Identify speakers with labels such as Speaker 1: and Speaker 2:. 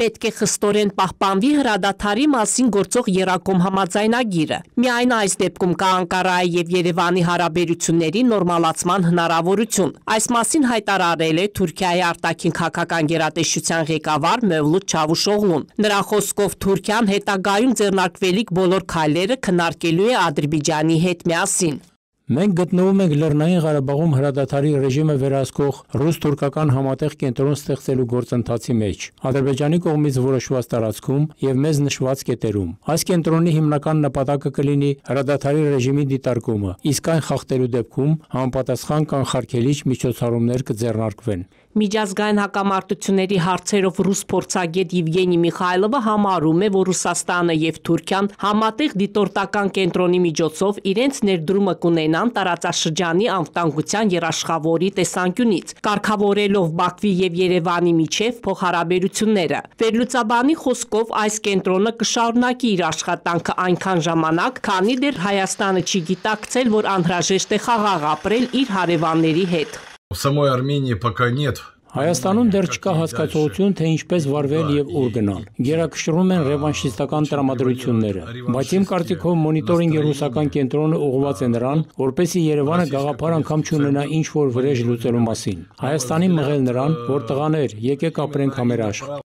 Speaker 1: պետք է խստորեն պահպանվի հրադադարի մասին գործող Երակոմ համաձայնագիրը։ Միայն այս դեպքում կա Անկարայի եւ Երևանի հարաբերությունների նորմալացման հնարավորություն։ Այս մասին հայտարարել է Թուրքիայի արտաքին քաղաքական գերատեսչության ղեկավար Մևլութ Չավուշօղլուն։ Նրա խոսքով Թուրքիան հետագայում ձեռնարկվելիք բոլոր քայլերը քննարկելու է Ադրբեջանի հետ միասին։
Speaker 2: Մենք գտնվում ենք Լեռնային Ղարաբաղում հրադադարի ռեժիմը վերահսկող ռուս-թուրքական համատեղ կենտրոն ստեղծելու գործընթացի մեջ, Ադրբեջանի կողմից որոշված տարածքում եւ մեզ նշված կետերում։ Այս կենտրոնի հիմնական նպատակը կլինի հրադադարի ռեժիմի դիտարկումը, իսկ այն խախտելու դեպքում համապատասխան կանխարգելիչ միջոցառումներ կձեռնարկվեն։
Speaker 1: Միջազգային հակամարտությունների հարցերով ռուս փորձագետ Եվգենի Միխայլովը համարում է, որ Ռուսաստանը եւ Թուրքիան համատեղ դիտորդական կենտրոնի միջոցով իրենց ներդրումը կունենան տարածաշրջանի անվտանգության երաշխավորի տեսանկյունից, կարգավորելով Բաքվի եւ Երևանի միջև փոխհարաբերությունները։ Վերլուծաբանի խոսքով այս կենտրոնը կշարունակի իր աշխատանքը այնքան ժամանակ, քանի դեռ Հայաստանը չի գիտակցել, որ անհրաժեշտ է խաղաղ ապրել իր հարևանների հետ։
Speaker 3: В самой Армении пока нет
Speaker 2: Հայաստանում դեռ չկա հասկացողություն, թե ինչպես վարվել եւ ուր գնալ։ Գերակշռում են ռևանշիստական տրամադրությունները, բայց իմ կարծիքով մոնիտորինգի ռուսական կենտրոնը ուղղված է նրան, որպեսզի Երևանը գաղափար անգամ չունենա ինչ որ վրեժ լուծելու մասին։ Հայաստանի մղել նրան, որ տղաներ, եկեք ապրենք համերաշխ։